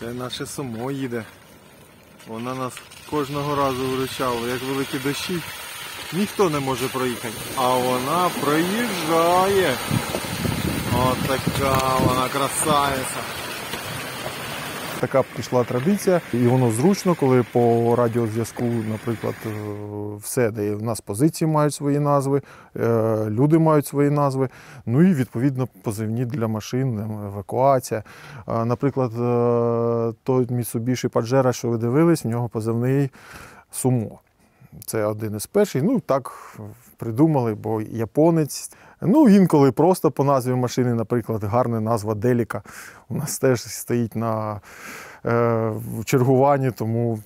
Це наше сумо їде. Вона нас кожного разу виручала, як великі дощі. Ніхто не може проїхати. А вона проїжджає. От така вона красавиця. Така пішла традиція, і воно зручно, коли по радіозв'язку, наприклад, е, все, де в нас позиції мають свої назви, е, люди мають свої назви. Ну і відповідно позивні для машин, е, евакуація. Наприклад, е, той Mitsubishi Pajero, що ви дивились, в нього позивний Сумо. Це один із перших. Ну так придумали, бо японець. Ну, інколи просто по назві машини, наприклад, гарна назва Деліка. У нас теж стоїть на е, чергуванні, тому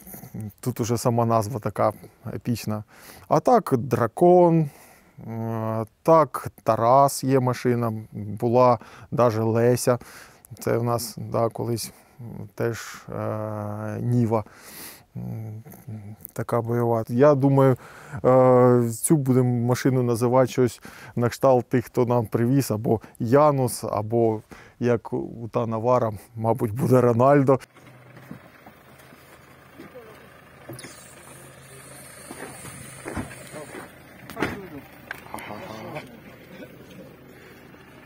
тут уже сама назва така епічна. А так, дракон, е, так, Тарас є машина, була навіть Леся. Це в нас да, колись теж е, Ніва. Така бойова. Я думаю, е, цю будемо машину називати щось на кшталт тих, хто нам привіз, або Янус, або як у та Навара, мабуть, буде Рональдо.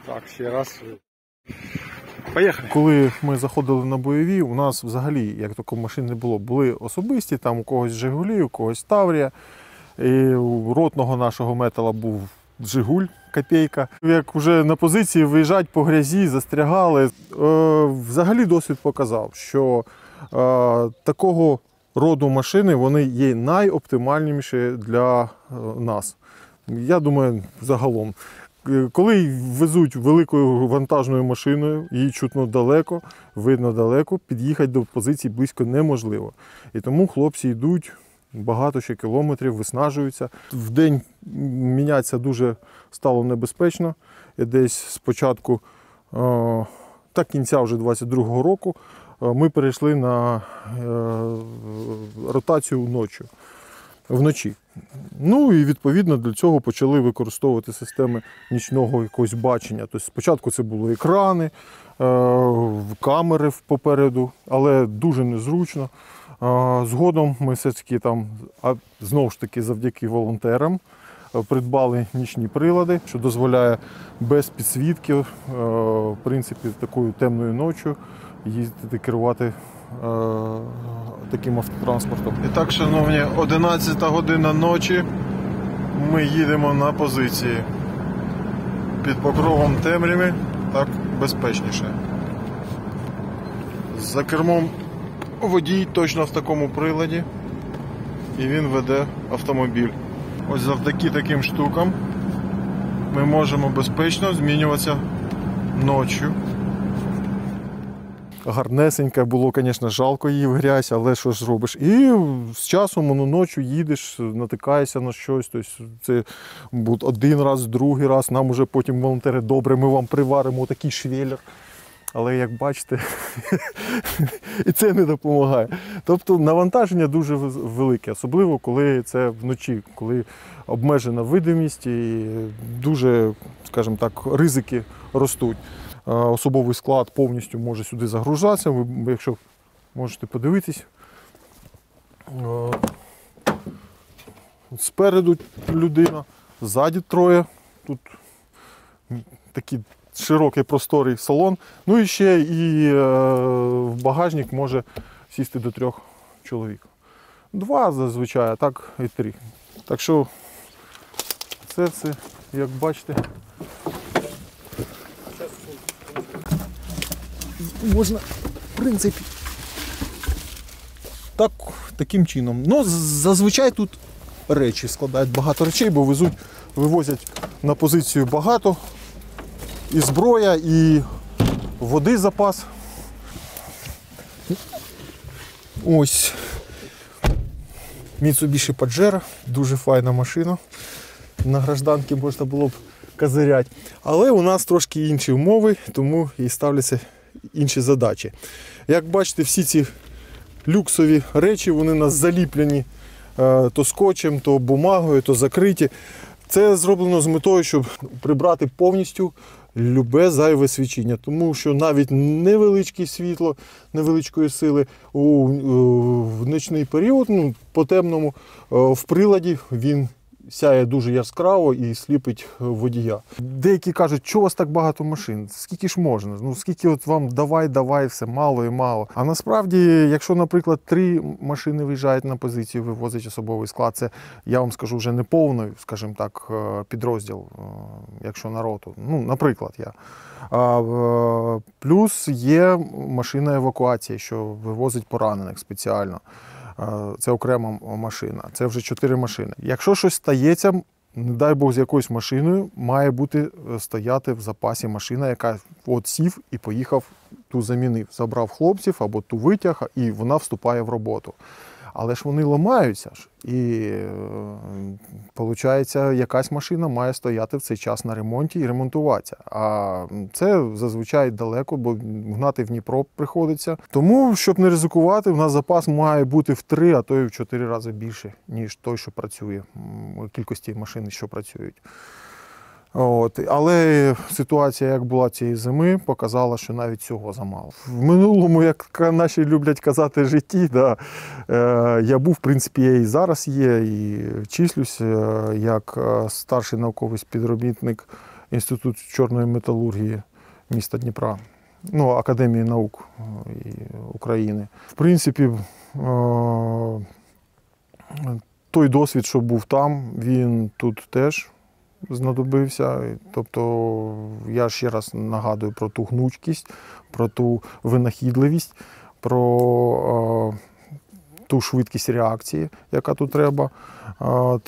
Так, ще раз. Поїхали. Коли ми заходили на бойові, у нас взагалі як такої машин не було. Були особисті, там у когось Жигулі, у когось Таврія. І у ротного нашого метала був Жигуль копійка. Як вже на позиції виїжджати по грязі, застрягали. Е, взагалі досвід показав, що е, такого роду машини вони є найоптимальніші для е, нас. Я думаю, загалом. Е, Коли везуть великою вантажною машиною, її чутно далеко, видно далеко, під'їхати до позиції близько неможливо. І тому хлопці йдуть багато ще кілометрів, виснажуються. В день мінятися дуже стало небезпечно. І десь спочатку е, та кінця вже 22-го року е, ми перейшли на ротацію ночі. Вночі. Ну і відповідно для цього почали використовувати системи нічного якогось бачення. Тобто спочатку це були екрани, е, камери попереду, але дуже незручно. Е, Згодом ми все-таки там, а знову ж таки, завдяки волонтерам, е, придбали нічні прилади, що дозволяє без підсвітки, в принципі, такою темною ночі їздити, керувати таким автотранспортом. І так, шановні, 11 година ночі. Ми їдемо на позиції. Під покровом темряви так безпечніше. За кермом водій точно в такому приладі. І він веде автомобіль. Ось завдяки таким штукам ми можемо безпечно змінюватися ночі. Гарнесенька було, звісно, жалко її в грязь, але що ж робиш? І з часом ну, ночі їдеш, натикаєшся на щось. Тобто це один раз, другий раз. Нам уже потім волонтери добре, ми вам приваримо такий швеллер. Але як бачите, і це не допомагає. Тобто навантаження дуже велике, особливо коли це вночі, коли обмежена видимість і дуже, скажімо так, ризики ростуть. Е, Особовий склад повністю може сюди загружатися. Ви, якщо можете подивитись. Е, Спереду людина, ззаді троє. Тут такий широкий просторий салон. Ну і ще і е, в багажник може сісти до трьох чоловік. Два зазвичай, а так і три. Так що це все, як бачите. Можна, в принципі, так, таким чином. Ну, зазвичай тут речі складають багато речей, бо везуть, вивозять на позицію багато і зброя, і води запас. Ось Mitsubishi Pajero, дуже файна машина. На гражданки можна було б козиряти. Але у нас трошки інші умови, тому і ставляться інші задачі. Як бачите, всі ці люксові речі, вони у нас заліплені е, то скотчем, то бумагою, то закриті. Це зроблено з метою, щоб прибрати повністю любе зайве свічіння, тому що навіть невеличке світло невеличкої сили у, у в нічний період, ну, по темному, е, в приладі він сяє дуже яскраво і сліпить е, водія. Деякі кажуть, що у вас так багато машин? Скільки ж можна? Ну скільки от вам давай, давай, все мало і мало. А насправді, якщо, наприклад, три машини виїжджають на позицію, вивозять особовий склад, це я вам скажу вже не повний, скажімо так, е, підрозділ, е, якщо на роту. Ну, наприклад, я. Плюс є машина евакуації, що вивозить поранених спеціально. Е, Це окрема машина. Це вже чотири машини. Якщо щось стається, не дай Бог з якоюсь машиною, має бути е, стояти в запасі машина, яка от сів і поїхав, ту замінив, забрав хлопців або ту витяг, і вона вступає в роботу. Але ж вони ламаються ж. І виходить, якась машина має стояти в цей час на ремонті і ремонтуватися. А це зазвичай далеко, бо гнати в Дніпро приходиться. Тому, щоб не ризикувати, в нас запас має бути в три, а то й в чотири рази більше, ніж той, що працює, кількості машин, що працюють. От. Але ситуація, як була цієї зими, показала, що навіть цього замало. В минулому, як наші люблять казати, житті, да, е, я був, в принципі, я і зараз є, і числюсь е, як е, старший науковий співробітник Інституту чорної металургії міста Дніпра, ну, Академії наук е, України. В принципі, е, той досвід, що був там, він тут теж знадобився. Тобто я ще раз нагадую про ту гнучкість, про ту винахідливість, про е, ту швидкість реакції, яка тут треба. е,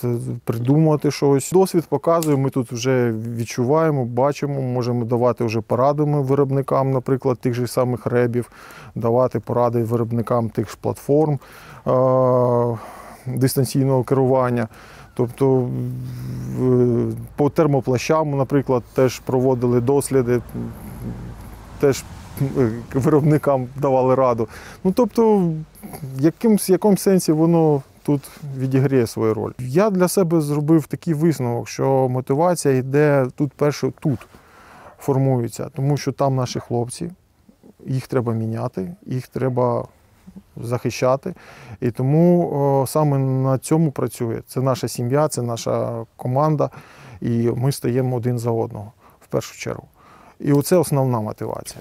Придумувати щось. Досвід показує, ми тут вже відчуваємо, бачимо, можемо давати вже порадами виробникам, наприклад, тих же самих ребів, давати поради виробникам тих ж платформ е, дистанційного керування. Тобто по термоплащам, наприклад, теж проводили досліди, теж е, виробникам давали раду. Ну тобто, в якомусь сенсі воно тут відіграє свою роль. Я для себе зробив такий висновок, що мотивація йде тут перше тут формується, тому що там наші хлопці, їх треба міняти, їх треба захищати. І тому саме на цьому працює. Це наша сім'я, це наша команда, і ми стаємо один за одного в першу чергу. І оце основна мотивація.